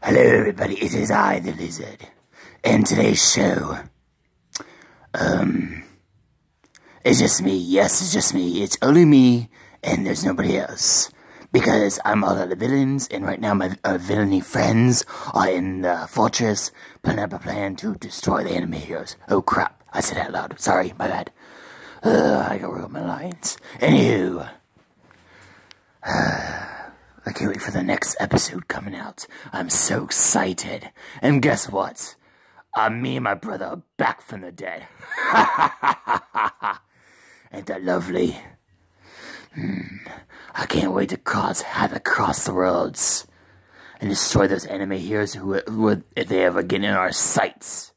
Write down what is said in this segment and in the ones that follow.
Hello, everybody. It is I, the Lizard. And today's show, um, it's just me. Yes, it's just me. It's only me, and there's nobody else. Because I'm all of the villains, and right now my uh, villainy friends are in the fortress, planning up a plan to destroy the enemy heroes. Oh crap, I said that loud. Sorry, my bad. Uh, I gotta work on my lines. Anywho, I can't wait for the next episode coming out. I'm so excited. And guess what? Uh, me and my brother are back from the dead. Ain't that lovely? Hmm. I can't wait to cause havoc across the worlds and destroy those enemy heroes who, would, if they ever get in our sights.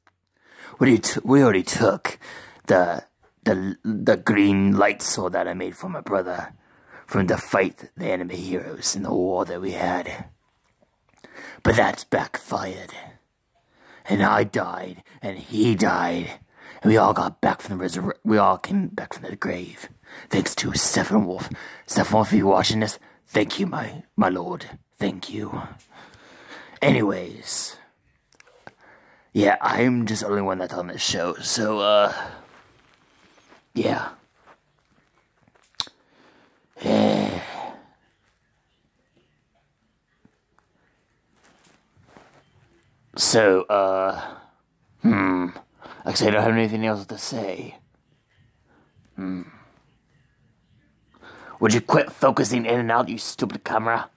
We, we already took the the the green light sword that I made for my brother from to fight the enemy heroes in the war that we had. But that's backfired. And I died, and he died, and we all got back from the resur- we all came back from the grave. Thanks to Steppenwolf. Stephen Wolf, if you're watching this, thank you, my my lord. Thank you. Anyways. Yeah, I'm just the only one that's on this show, so uh yeah. So, uh, hmm. Like I don't have anything else to say. Hmm. Would you quit focusing in and out, you stupid camera?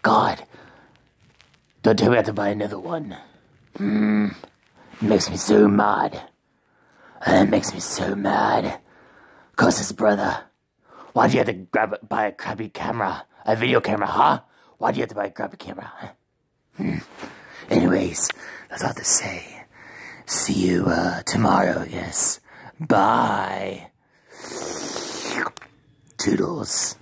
God. Don't tell me I have to buy another one. Hmm. It makes me so mad. That makes me so mad. Cause his brother. Why'd you have to grab buy a crappy camera? A video camera, huh? Why'd you have to buy a crappy camera? Hmm. Anyways, that's all to say. See you uh, tomorrow, yes. Bye. Toodles.